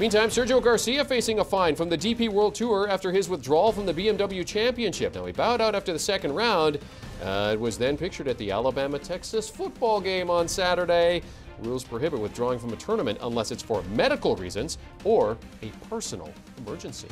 Meantime, Sergio Garcia facing a fine from the DP World Tour after his withdrawal from the BMW Championship. Now, he bowed out after the second round. Uh, it was then pictured at the Alabama Texas football game on Saturday. Rules prohibit withdrawing from a tournament unless it's for medical reasons or a personal emergency.